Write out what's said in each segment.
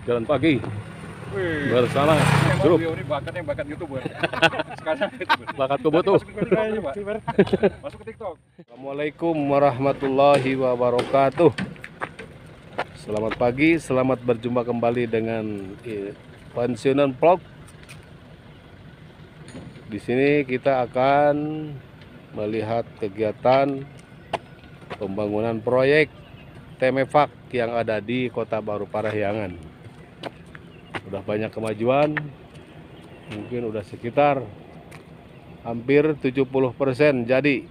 Jalan pagi Wih, bersama grup ini bakatnya bakat youtuber. Sekarang youtuber. bakat TikTok, coba. Masuk ke TikTok. Assalamualaikum warahmatullahi wabarakatuh. Selamat pagi, selamat berjumpa kembali dengan eh, pensiunan vlog. Di sini kita akan melihat kegiatan pembangunan proyek Temefak yang ada di Kota Baru Parahyangan. Udah banyak kemajuan, mungkin udah sekitar hampir 70% jadi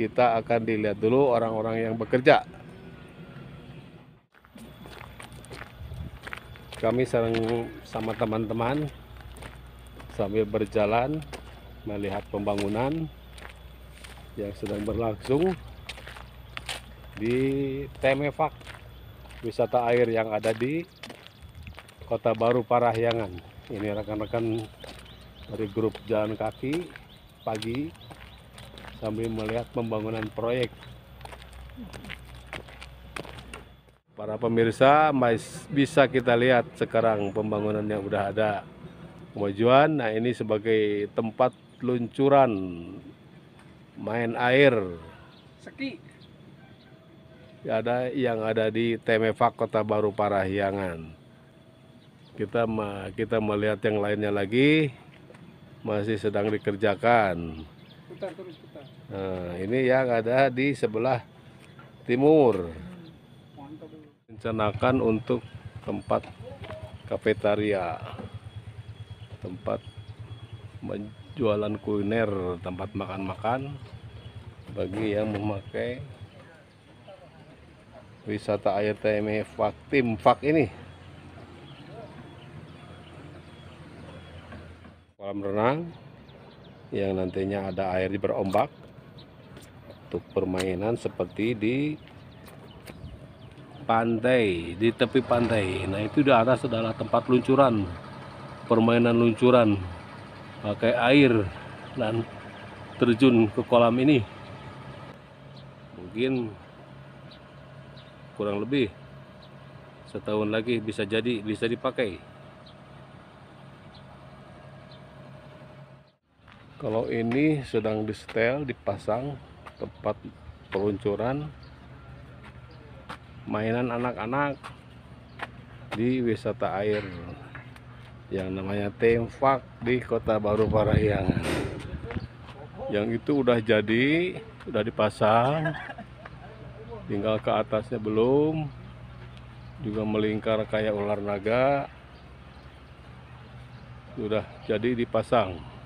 kita akan dilihat dulu orang-orang yang bekerja. Kami sering sama teman-teman sambil berjalan melihat pembangunan yang sedang berlangsung di Temefak, wisata air yang ada di Kota Baru Parahyangan. Ini rekan-rekan dari grup jalan kaki pagi sambil melihat pembangunan proyek. Para pemirsa bisa kita lihat sekarang pembangunan yang udah ada kemajuan. Nah ini sebagai tempat luncuran main air Seki. ada yang ada di Temefak Kota Baru Parahyangan. Kita kita melihat yang lainnya lagi masih sedang dikerjakan. Putar terus putar. Nah, ini yang ada di sebelah timur. Rencanakan untuk tempat kafetaria, tempat menjualan kuliner, tempat makan-makan bagi yang memakai wisata air TME Fak Tim Fak ini. Kolam renang yang nantinya ada air berombak untuk permainan seperti di pantai di tepi pantai. Nah itu di atas adalah tempat luncuran permainan luncuran pakai air dan terjun ke kolam ini. Mungkin kurang lebih setahun lagi bisa jadi bisa dipakai kalau ini sedang di setel dipasang tempat peluncuran mainan anak-anak di wisata air yang namanya Temfak di Kota Baru Parahyangan. Yang itu udah jadi, udah dipasang, tinggal ke atasnya belum, juga melingkar kayak ular naga, sudah jadi dipasang.